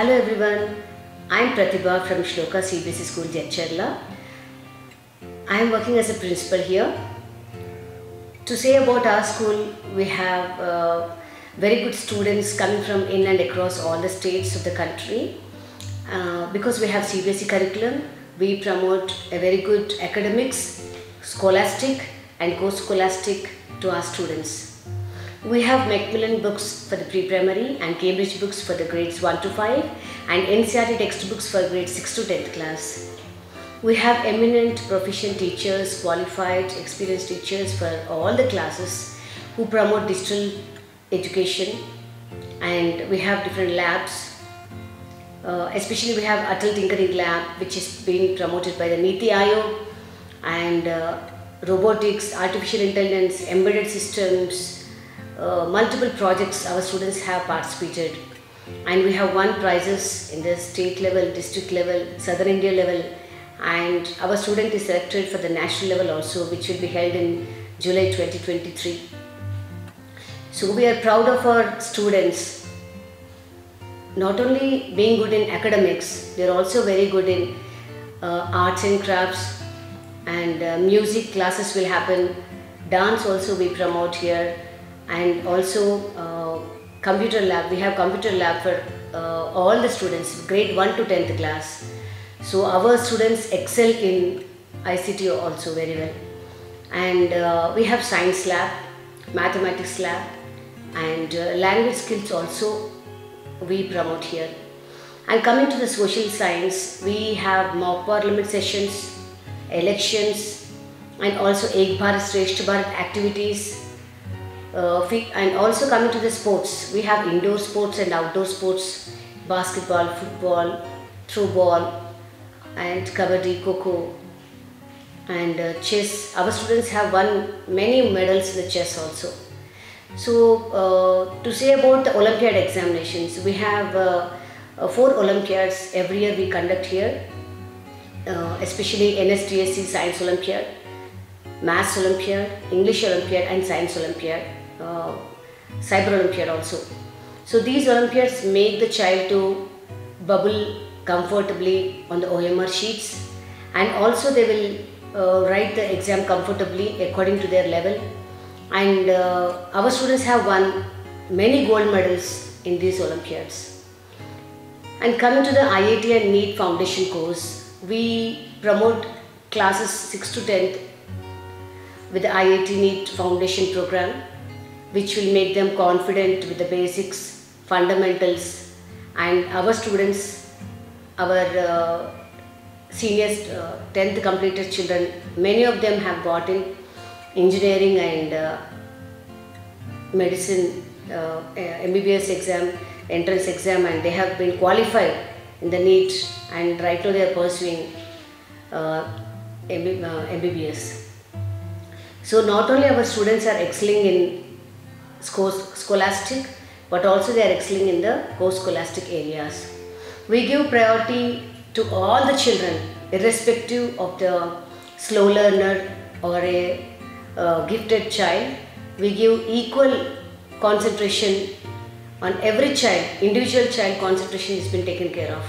Hello everyone, I am Pratibha from Shloka CBSE School Jadcherla. I am working as a principal here. To say about our school, we have uh, very good students coming from in and across all the states of the country. Uh, because we have CBSE curriculum, we promote a very good academics, scholastic and co-scholastic to our students. We have Macmillan books for the pre-primary and Cambridge books for the grades 1 to 5 and NCRT textbooks for grades 6 to 10th class. We have eminent proficient teachers, qualified, experienced teachers for all the classes who promote digital education and we have different labs. Uh, especially we have Atal Tinkering Lab which is being promoted by the Niti Aayog and uh, robotics, artificial intelligence, embedded systems, uh, multiple projects our students have participated. And we have won prizes in the state level, district level, southern India level. And our student is selected for the national level also which will be held in July 2023. So we are proud of our students. Not only being good in academics, they are also very good in uh, arts and crafts. And uh, music classes will happen, dance also we promote here and also uh, computer lab. We have computer lab for uh, all the students, grade 1 to 10th class. So our students excel in ICT also very well. And uh, we have science lab, mathematics lab and language skills also we promote here. And coming to the social science, we have mock parliament sessions, elections and also Ek Bharat Shresth Bharat activities uh, and also coming to the sports, we have indoor sports and outdoor sports, basketball, football, throw ball and kabaddi, kho and uh, chess. Our students have won many medals in the chess also. So uh, to say about the Olympiad examinations, we have uh, uh, four Olympiads every year we conduct here, uh, especially NSDSC Science Olympiad, Maths Olympiad, English Olympiad and Science Olympiad cyber olympiad also. So these olympiads make the child to bubble comfortably on the omr sheets and also they will uh, write the exam comfortably according to their level. And uh, our students have won many gold medals in these olympiads and coming to the iit and NEET foundation course we promote classes 6 to 10th with the iit NEET foundation program which will make them confident with the basics, fundamentals and our students, our uh, seniors, uh, 10th completed children, many of them have got in engineering and uh, medicine uh, MBBS exam, entrance exam and they have been qualified in the NEET and right now they are pursuing uh, MBBS. So not only our students are excelling in scholastic but also they are excelling in the co-scholastic areas. We give priority to all the children irrespective of the slow learner or a uh, gifted child. We give equal concentration on every child, individual child concentration has been taken care of.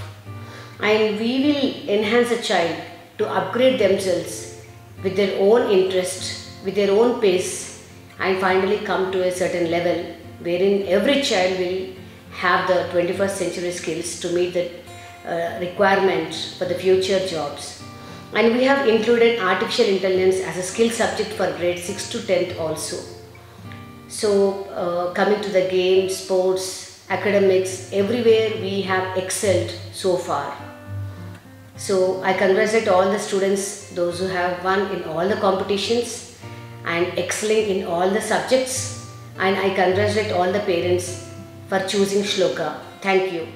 And we will enhance a child to upgrade themselves with their own interest, with their own pace and finally come to a certain level wherein every child will have the 21st century skills to meet the uh, requirement for the future jobs. And we have included artificial intelligence as a skill subject for grade 6 to 10th also. So uh, coming to the games, sports, academics, everywhere we have excelled so far. So I congratulate all the students, those who have won in all the competitions and excelling in all the subjects and I congratulate all the parents for choosing Shloka. Thank you.